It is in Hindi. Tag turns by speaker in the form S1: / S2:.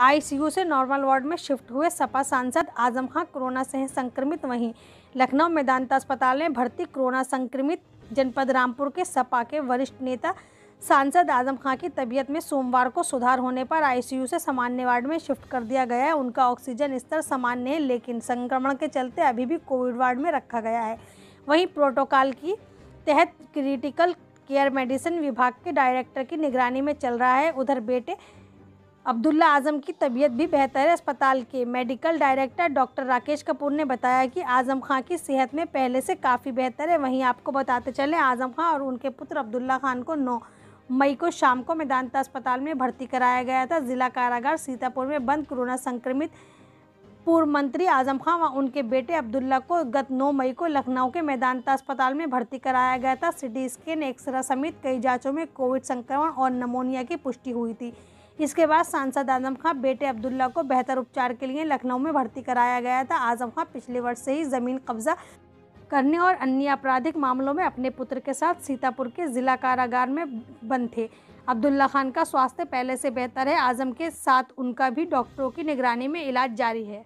S1: आईसीयू से नॉर्मल वार्ड में शिफ्ट हुए सपा सांसद आज़म खां कोरोना से हैं संक्रमित वहीं। लखनऊ मैदानता अस्पताल में भर्ती कोरोना संक्रमित जनपद रामपुर के सपा के वरिष्ठ नेता सांसद आज़म खां की तबीयत में सोमवार को सुधार होने पर आईसीयू से सामान्य वार्ड में शिफ्ट कर दिया गया है। उनका ऑक्सीजन स्तर सामान्य है, लेकिन संक्रमण के चलते अभी भी कोविड वार्ड में रखा गया है। वहीं प्रोटोकॉल की तहत क्रिटिकल केयर मेडिसिन विभाग के डायरेक्टर की निगरानी में चल रहा है। उधर बेटे अब्दुल्ला आज़म की तबीयत भी बेहतर है अस्पताल के। Medical director doctor Rakesh Kapoor ने बताया कि आज़म खां की सेहत में पहले से काफ़ी बेहतर है। वहीं आपको बताते चले, आज़म खां और उनके पुत्र अब्दुल्ला खान को 9 मई को शाम को मेदांता अस्पताल में भर्ती कराया गया था। जिला कारागार सीतापुर में बंद कोरोना संक्रमित पूर्व मंत्री आज़म खां व उनके बेटे अब्दुल्ला को गत 9 मई को लखनऊ के मैदानता अस्पताल में भर्ती कराया गया था। सिटी स्कैन, एक्सरा समेत कई जांचों में कोविड संक्रमण और नमोनिया की पुष्टि हुई थी। इसके बाद सांसद आज़म खां बेटे अब्दुल्ला को बेहतर उपचार के लिए लखनऊ में भर्ती कराया गया था। आज़म खां पिछले वर्ष से ही ज़मीन कब्जा करने और अन्य आपराधिक मामलों में अपने पुत्र के साथ सीतापुर के जिला कारागार में बंद थे। अब्दुल्ला खान का स्वास्थ्य पहले से बेहतर है। आज़म के साथ उनका भी डॉक्टरों की निगरानी में इलाज जारी है।